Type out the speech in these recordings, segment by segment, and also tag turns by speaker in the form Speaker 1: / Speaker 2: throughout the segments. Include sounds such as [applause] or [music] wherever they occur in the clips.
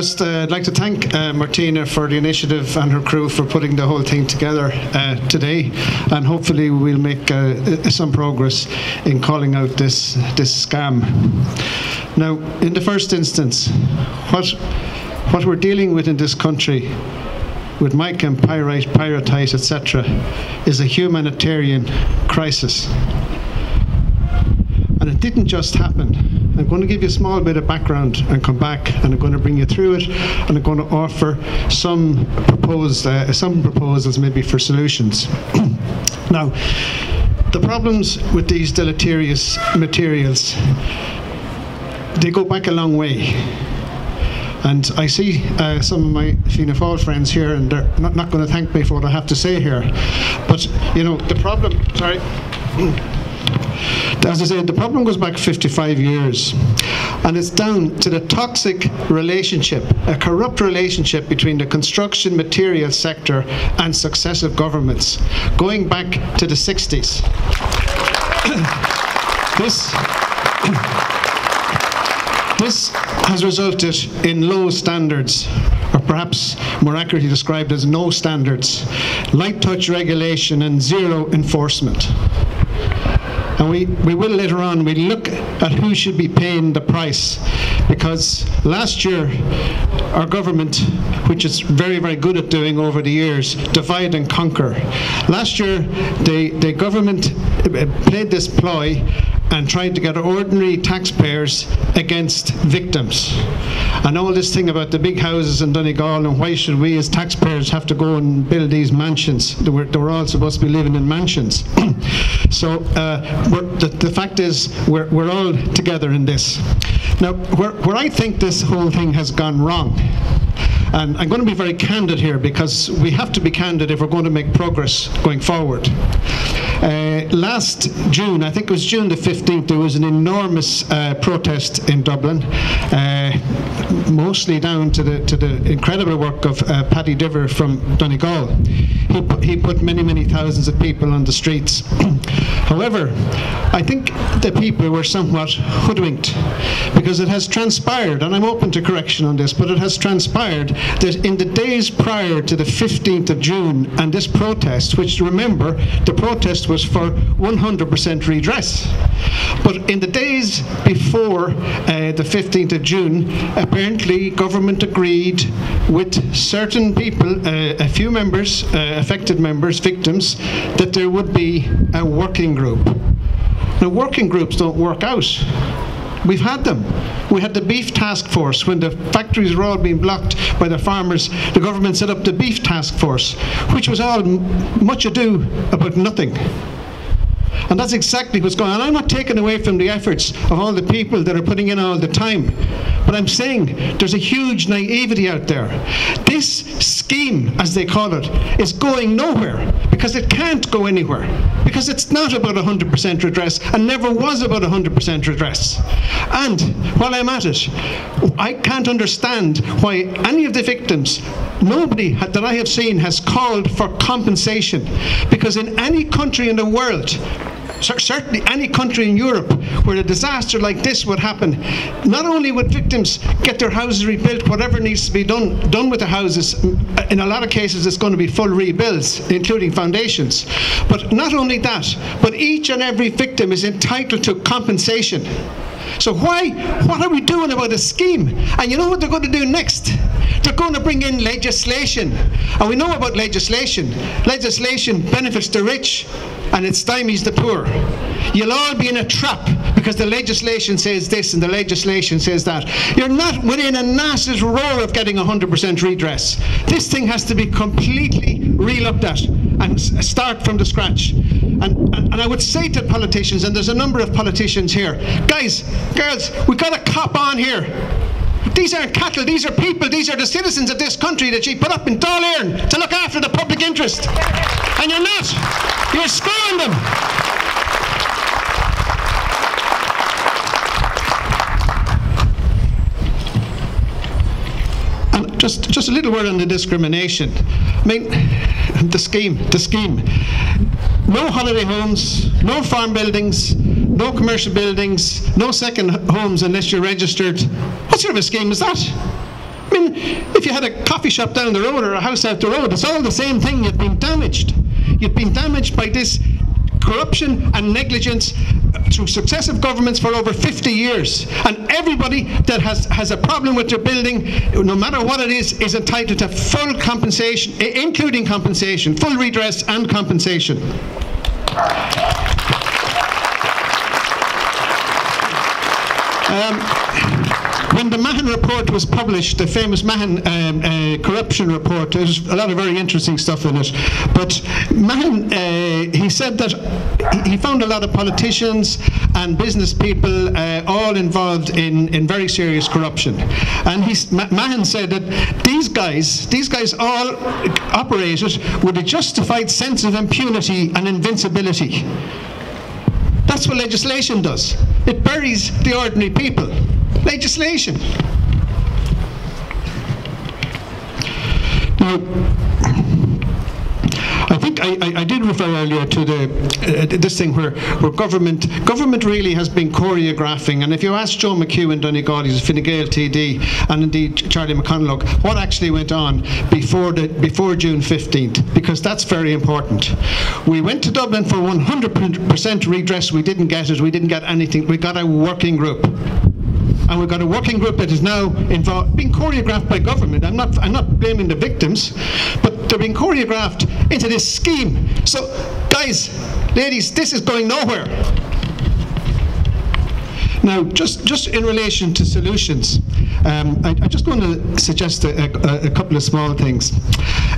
Speaker 1: First, uh, I'd like to thank uh, Martina for the initiative and her crew for putting the whole thing together uh, today, and hopefully we'll make uh, some progress in calling out this this scam. Now, in the first instance, what what we're dealing with in this country with Mycam, pyrite, pyrrhotite, etc., is a humanitarian crisis. It didn't just happen. I'm going to give you a small bit of background and come back, and I'm going to bring you through it, and I'm going to offer some proposed uh, some proposals maybe for solutions. [clears throat] now, the problems with these deleterious materials they go back a long way. And I see uh, some of my Fianna Fáil friends here, and they're not, not going to thank me for what I have to say here. But, you know, the problem, sorry. [clears throat] As I said, the problem goes back 55 years, and it's down to the toxic relationship, a corrupt relationship between the construction material sector and successive governments, going back to the 60s. [coughs] this [coughs] this has resulted in low standards, or perhaps more accurately described as no standards, light touch regulation, and zero enforcement. And we, we will later on, we look at who should be paying the price. Because last year, our government, which is very, very good at doing over the years, divide and conquer. Last year, the, the government uh, played this ploy and tried to get ordinary taxpayers against victims. And all this thing about the big houses in Donegal and why should we as taxpayers have to go and build these mansions? They were, they were all supposed to be living in mansions. [clears throat] so uh, the, the, fact is we're, we're all together in this. Now, where, where I think this whole thing has gone wrong and I'm going to be very candid here because we have to be candid if we're going to make progress going forward. Uh, last June, I think it was June the 15th, there was an enormous uh, protest in Dublin, uh, mostly down to the to the incredible work of uh, Paddy Diver from Donegal. He put, he put many, many thousands of people on the streets. [clears throat] However, I think the people were somewhat hoodwinked because it has transpired, and I'm open to correction on this, but it has transpired that in the days prior to the 15th of June and this protest, which remember, the protest was for 100% redress. But in the days before uh, the 15th of June, apparently government agreed with certain people, uh, a few members, uh, affected members, victims, that there would be a working group. Now, working groups don't work out. We've had them. We had the beef task force when the factories were all being blocked by the farmers. The government set up the beef task force, which was all much ado about nothing. And that's exactly what's going on. I'm not taking away from the efforts of all the people that are putting in all the time. But I'm saying there's a huge naivety out there. This scheme, as they call it, is going nowhere because it can't go anywhere. Because it's not about 100% redress and never was about 100% redress. And while I'm at it, I can't understand why any of the victims, nobody that I have seen has called for compensation. Because in any country in the world, certainly any country in Europe where a disaster like this would happen, not only would victims get their houses rebuilt, whatever needs to be done done with the houses, in a lot of cases it's going to be full rebuilds, including foundations. But not only that, but each and every victim is entitled to compensation. So why, what are we doing about a scheme? And you know what they're going to do next? They're going to bring in legislation. And we know about legislation. Legislation benefits the rich and it stymies the poor. You'll all be in a trap because the legislation says this and the legislation says that. You're not within a NASA's roar of getting 100% redress. This thing has to be completely re-looked at and start from the scratch. And, and, and I would say to politicians, and there's a number of politicians here, guys, girls, we've got a cop on here. These aren't cattle, these are people, these are the citizens of this country that you put up in Dáil to look after the public interest. And you're not. You're screwing them. And just, just a little word on the discrimination. I mean, the scheme, the scheme. No holiday homes, no farm buildings, no commercial buildings, no second homes unless you're registered. Of a scheme is that? I mean, if you had a coffee shop down the road or a house out the road, it's all the same thing. You've been damaged. You've been damaged by this corruption and negligence through successive governments for over 50 years. And everybody that has, has a problem with their building, no matter what it is, is entitled to full compensation, including compensation, full redress and compensation. Um, the Mahon report was published, the famous Mahon um, uh, corruption report, there's a lot of very interesting stuff in it. But Mahon, uh, he said that he found a lot of politicians and business people uh, all involved in, in very serious corruption. And he, said that these guys, these guys all operated with a justified sense of impunity and invincibility. That's what legislation does. It buries the ordinary people legislation. Now, I think I, I, did refer earlier to the uh, this thing where, where government government really has been choreographing. And if you ask Joe McHugh and Donegal, he's a Fine Gael TD, and indeed Charlie McConalogue, what actually went on before the before June 15th, because that's very important. We went to Dublin for 100% redress. We didn't get it. We didn't get anything. We got a working group and we've got a working group that is now involved, being choreographed by government. I'm not, I'm not blaming the victims, but they're being choreographed into this scheme. So, guys, ladies, this is going nowhere. Now, just, just in relation to solutions, um, I, I, just want to suggest a, a, a couple of small things.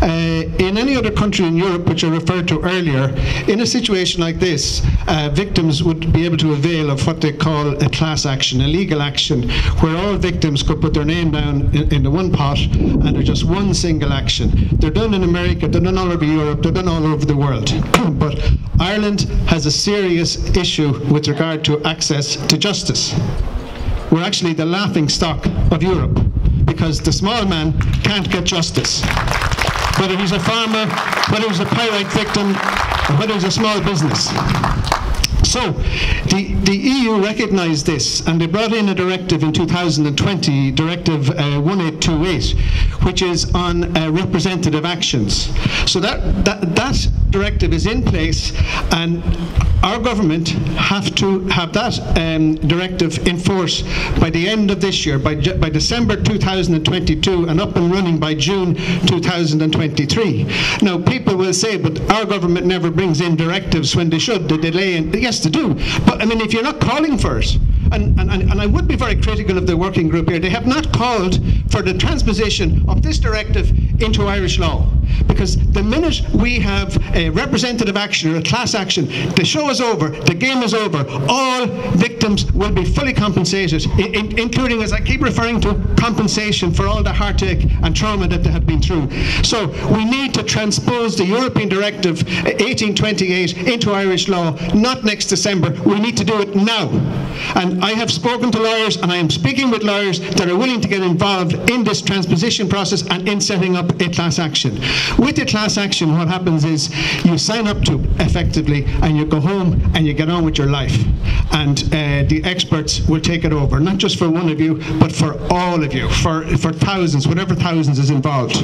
Speaker 1: Uh, in any other country in Europe, which I referred to earlier, in a situation like this, uh, victims would be able to avail of what they call a class action, a legal action, where all victims could put their name down in, in the one pot and there's just one single action. They're done in America, they're done all over Europe, they're done all over the world. [clears throat] but Ireland has a serious issue with regard to access to justice. We're actually the laughing stock of Europe because the small man can't get justice. Whether he's a farmer, whether he's a pyrite victim, or whether he's a small business. So the, the EU recognised this and they brought in a directive in 2020, Directive uh, 1828, which is on uh, representative actions. So that, that, that directive is in place and our government have to have that um, directive in force by the end of this year, by, by December 2022 and up and running by June 2023. Now people will say, but our government never brings in directives when they should, they delay, and yes they do, but I mean if you're not calling for it, and, and, and I would be very critical of the working group here, they have not called for the transposition of this directive into Irish law. Because the minute we have a representative action or a class action, the show is over, the game is over. All victims will be fully compensated, in, including, as I keep referring to, compensation for all the heartache and trauma that they have been through. So we need to transpose the European Directive uh, 1828 into Irish law, not next December. We need to do it now. And I have spoken to lawyers, and I am speaking with lawyers that are willing to get involved in this transposition process and in setting up a class action. With your class action, what happens is you sign up to effectively, and you go home and you get on with your life. And uh, the experts will take it over, not just for one of you, but for all of you, for, for thousands, whatever thousands is involved.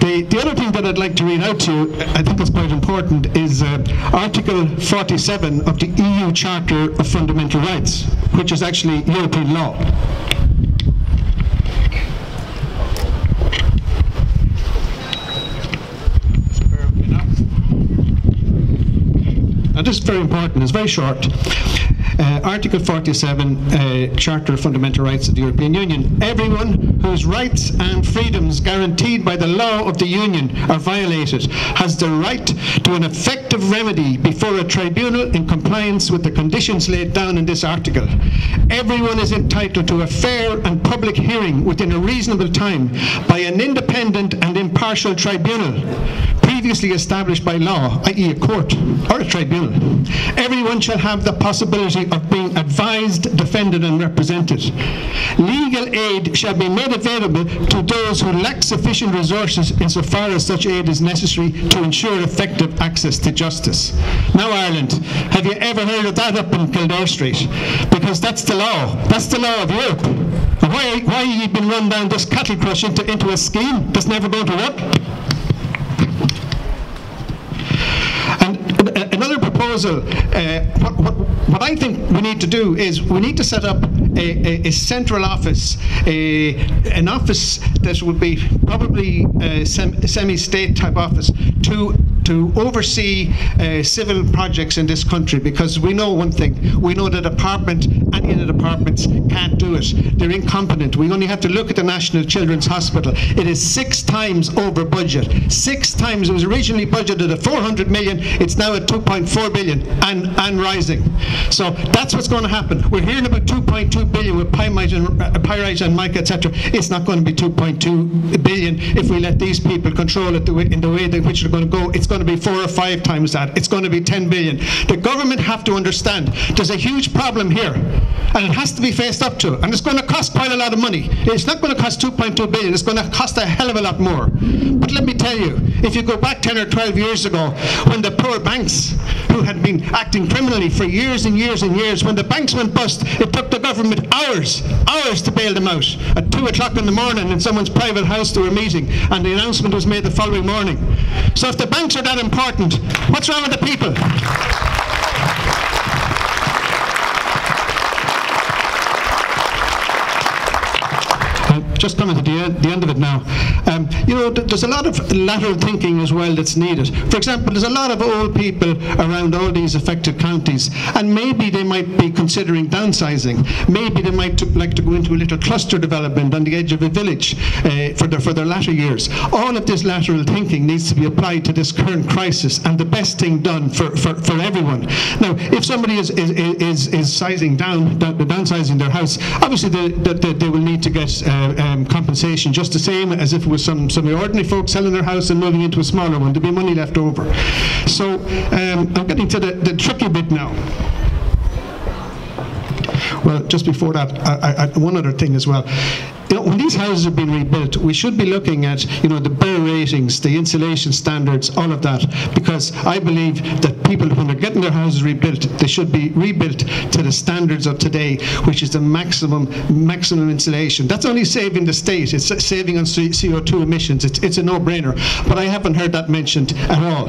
Speaker 1: The, the, other thing that I'd like to read out to you, I think is quite important, is uh, Article 47 of the EU Charter of Fundamental Rights, which is actually European law. Now this is very important, it's very short. Uh, Article 47, uh, Charter of Fundamental Rights of the European Union. Everyone whose rights and freedoms guaranteed by the law of the Union are violated has the right to an effective remedy before a tribunal in compliance with the conditions laid down in this article. Everyone is entitled to a fair and public hearing within a reasonable time by an independent and impartial tribunal previously established by law, i.e. a court or a tribunal. Everyone shall have the possibility of being advised, defended and represented. Legal aid shall be made available to those who lack sufficient resources insofar as such aid is necessary to ensure effective access to justice. Now Ireland, have you ever heard of that up in Kildare Street? Because that's the law. That's the law of Europe. Why, why are you been run down this cattle crush into, into a scheme that's never going to work? Proposal, uh, what, what, what, I think we need to do is we need to set up a, a, a central office, a, an office that would be probably a semi-state type office to to oversee uh, civil projects in this country because we know one thing. We know the department, any of the departments can't do it. They're incompetent. We only have to look at the National Children's Hospital. It is six times over budget. Six times. It was originally budgeted at 400 million. It's now at 2.4 billion and, and rising. So that's what's going to happen. We're hearing about 2.2 billion with pyrite and, uh, pyrite and mica, etc. It's not going to be 2.2 billion if we let these people control it the way, in the way in which they're going to go. It's going to be four or five times that. It's going to be 10 billion. The government have to understand there's a huge problem here and it has to be faced up to. And it's going to cost quite a lot of money. It's not going to cost 2.2 billion. It's going to cost a hell of a lot more. But let me tell you, if you go back 10 or 12 years ago, when the poor banks, who had been acting criminally for years and years and years, when the banks went bust, it took the government hours, hours to bail them out. At 2 o'clock in the morning in someone's private house they were meeting, and the announcement was made the following morning. So if the banks are that important, what's wrong with the people? Just coming to the end, the end of it now. Um, you know, th there's a lot of lateral thinking as well that's needed. For example, there's a lot of old people around all these affected counties, and maybe they might be considering downsizing. Maybe they might like to go into a little cluster development on the edge of a village uh, for their for their latter years. All of this lateral thinking needs to be applied to this current crisis, and the best thing done for, for, for everyone. Now, if somebody is is, is, is sizing down, downsizing their house, obviously they, they, they will need to get uh, uh, um, compensation, just the same as if it was some, some ordinary folks selling their house and moving into a smaller one. There'd be money left over. So um, I'm getting to the, the tricky bit now. Well, just before that, I, I, one other thing as well you know, when these houses are being rebuilt, we should be looking at, you know, the BER ratings, the insulation standards, all of that, because I believe that people, when they're getting their houses rebuilt, they should be rebuilt to the standards of today, which is the maximum maximum insulation. That's only saving the state. It's saving on CO2 emissions. It's, it's a no-brainer. But I haven't heard that mentioned at all.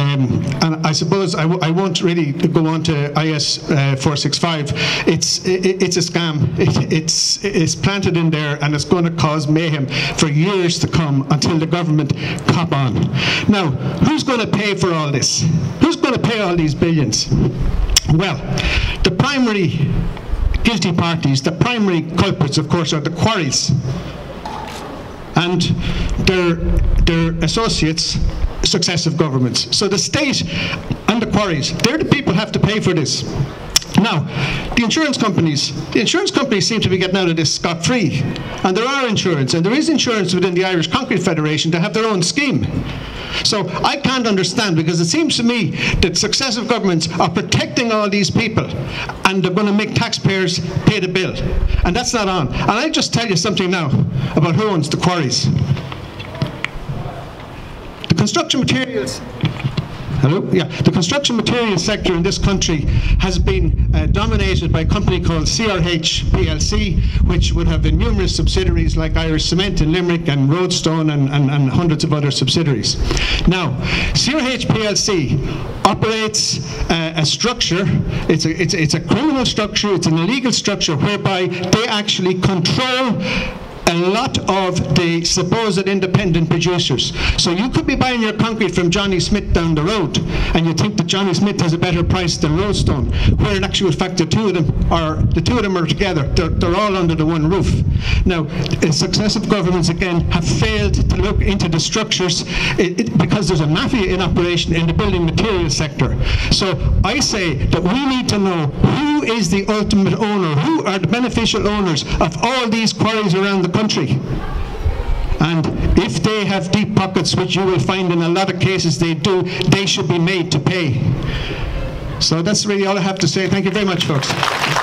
Speaker 1: Um, and I suppose I w- I won't really go on to IS uh, 465. It's it, it's a scam. It, it's it's planted in there and it's going to cause mayhem for years to come until the government cop on. Now, who's going to pay for all this? Who's going to pay all these billions? Well, the primary guilty parties, the primary culprits, of course, are the quarries and their, their associates, successive governments. So the state and the quarries, they're the people who have to pay for this. Now, the insurance companies, the insurance companies seem to be getting out of this scot-free. And there are insurance, and there is insurance within the Irish Concrete Federation to have their own scheme. So I can't understand because it seems to me that successive governments are protecting all these people and they're going to make taxpayers pay the bill. And that's not on. And I'll just tell you something now about who owns the quarries. The construction materials Hello? Yeah. The construction materials sector in this country has been uh, dominated by a company called CRH PLC, which would have numerous subsidiaries like Irish Cement in Limerick and Roadstone and, and, and hundreds of other subsidiaries. Now, CRH PLC operates uh, a structure, it's a, it's, it's a criminal structure, it's an illegal structure whereby they actually control a lot of the supposed independent producers. So you could be buying your concrete from Johnny Smith down the road, and you think that Johnny Smith has a better price than Roadstone, where in actual fact the two of them are the two of them are together. They're, they're all under the one roof. Now, successive governments again have failed to look into the structures it, it, because there's a mafia in operation in the building materials sector. So I say that we need to know who is the ultimate owner, who are the beneficial owners of all these quarries around the country. And if they have deep pockets, which you will find in a lot of cases they do, they should be made to pay. So that's really all I have to say. Thank you very much, folks.